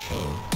people.